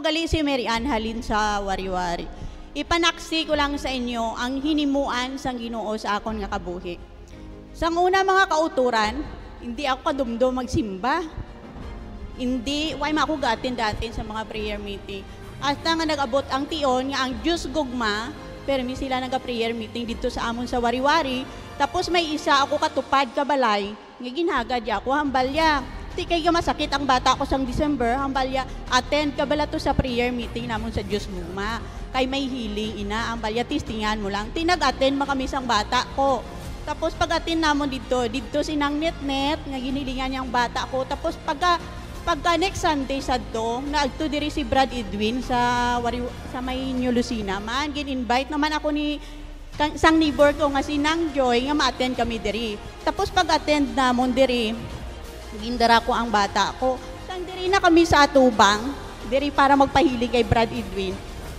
gali si Mary Ann halin sa wari-wari. Ipanaksi ko lang sa inyo ang hinimuan sang Ginoo sa akon nga kabuhi. Sa una mga kauturan, hindi ako kadumdum magsimba. Hindi, why ma ako gatin datin sa mga prayer meeting. Hasta nga nag-abot ang tion nga ang Diyos gugma, permi sila naga-prayer meeting dito sa amon sa wari-wari. Tapos may isa ako katupad kabalay, nga ginagad ako hambalya. Ti kay nga masakit ang bata ko sang December, hambalya attend ka to sa prayer meeting namon sa Diyos gugma. Kay may healing ina, hambalya tistingan mo lang. Tinag-attend makami sang bata ko. Tapos pag atin namon dito, dito sinang net-net, nga ginilingan niyang bata ko. Tapos pagka pagka next Sunday sa do, naagto diri si Brad Edwin sa wari, sa may New Lucina man, gin-invite naman ako ni sang neighbor ko nga si Nang Joy nga ma-attend kami diri. Tapos pag-attend namon diri, gindara ko ang bata ko. Sang diri na kami sa atubang, diri para magpahilig kay Brad Edwin.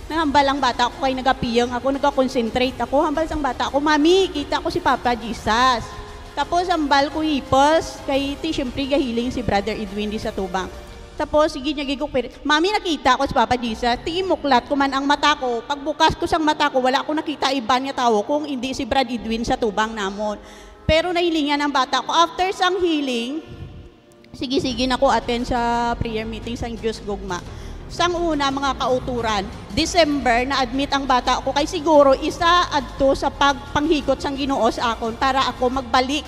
Nahambal ang bata ko kay nagapiyang ako, nagka-concentrate ako. Hambal sang bata ko, Mami, kita ko si Papa Jesus. Tapos hambal ko hipos, kay ti syempre gahiling si Brother Edwin di sa tubang. Tapos sige niya gigok pero, Mami nakita ko si Papa Jesus, ti muklat ko man ang mata ko. Pagbukas ko sang mata ko, wala ko nakita iba niya tao kung hindi si Brad Edwin sa tubang namon. Pero nahilingan ang bata ko. After sang healing, sige-sige na ko attend sa prayer meeting sa Diyos Gugma. Sang una mga kauturan, December na admit ang bata ko kay siguro isa adto sa pagpanghikot sang Ginoo sa akon para ako magbalik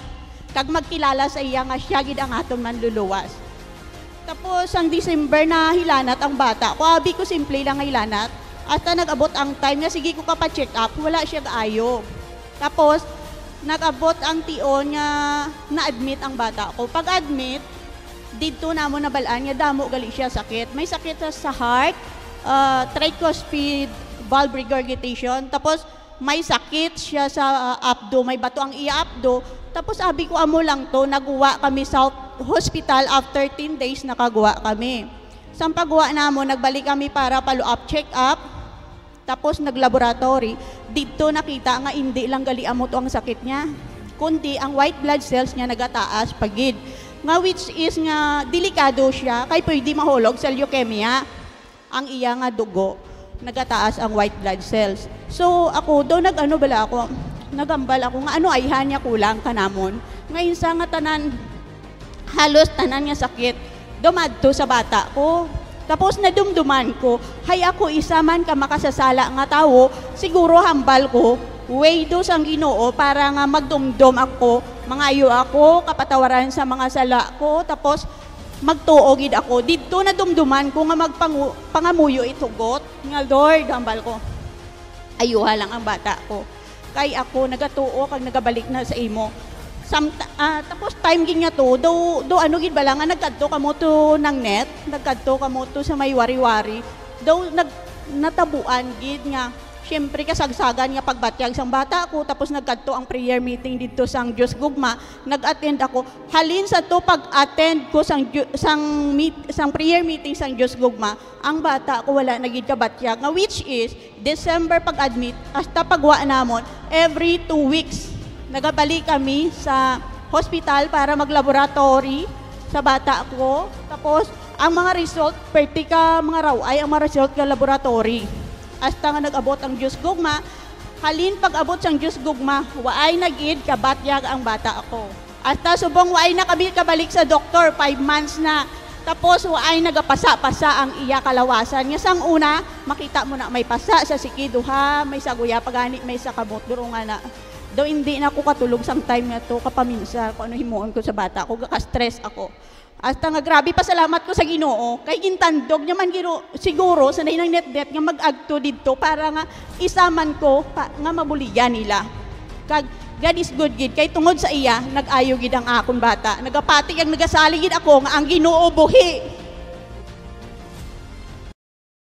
kag magkilala sa iya nga siya gid ang aton manluluwas. Tapos ang December na hilanat ang bata ko, abi ko simple lang hilanat. Hasta nag-abot ang time nga sige ko ka pa check up, wala siya ayo. Tapos nag-abot ang tion nga na-admit ang bata ko. Pag-admit, dito na mo nabalaan nga damo gali siya sakit. May sakit sa- heart, uh, tricuspid valve regurgitation, tapos may sakit siya sa uh, abdo, may bato ang iya abdo. Tapos abi ko amo lang to, naguwa kami sa hospital after 13 days nakaguwa kami. Sa pagguwa namo, nagbalik kami para follow-up check-up. Tapos naglaboratory, dito nakita nga hindi lang gali amo to ang sakit niya, kundi ang white blood cells niya nagataas pagid. Nga which is nga delikado siya, kay pwede mahulog sa leukemia ang iya nga dugo, nagataas ang white blood cells. So ako, do nag-ano bala ako, nagambal ako nga ano ay hanya kulang kanamon. Ngayon sa nga tanan, halos tanan nga sakit, dumadto sa bata ko. Tapos nadumduman ko, hay ako isa man ka makasasala nga tawo, siguro hambal ko, way do sang ginoo para nga magdumdum ako, mangayo ako, kapatawaran sa mga sala ko, tapos magtuogid ako. Dito na dumduman ko nga magpangamuyo itugot, nga Lord, hambal ko. Ayuha lang ang bata ko. Kay ako nagatuo kag nagabalik na sa imo. Sam, ah, tapos time gid nga to, do, do ano gid bala nga nagkadto kamo to ng net, nagkadto kamo to sa may wari-wari. Do nag natabuan gid nga Siyempre kasagsagan nga pagbatyag sang bata ko tapos nagkadto ang prayer meeting dito sang Dios Gugma nag-attend ako halin sa to pag-attend ko sang sang sang prayer meeting sang Dios Gugma ang bata ko wala nagid kabatyag nga which is December pag-admit hasta pagwa namon every two weeks nagabalik kami sa hospital para maglaboratory sa bata ko. Tapos, ang mga result, perti ka mga raw ay ang mga result ka laboratory. Hasta nga nag-abot ang Diyos gugma, halin pag-abot sang Diyos gugma, waay nagid kabatyag ang bata ako. Hasta subong waay na kami kabalik sa doktor, five months na. Tapos waay nagapasa-pasa ang iya kalawasan. Nga sang una, makita mo na may pasa sa sikiduha, may saguya pagani, may sa kamot, duro nga na. Daw hindi na ako katulog sang time na to kapaminsa kung ano himuon ko sa bata ko, ka-stress ako. Hasta nga grabe pasalamat ko sa Ginoo kay gintandog niya man gino, siguro sa nang net net nga mag-agto didto para nga isaman ko pa, nga mabuligan nila. Kag God is good gid kay tungod sa iya nag-ayo gid ang akon bata. Nagapatig ang nagasalig gid ako nga ang Ginoo buhi.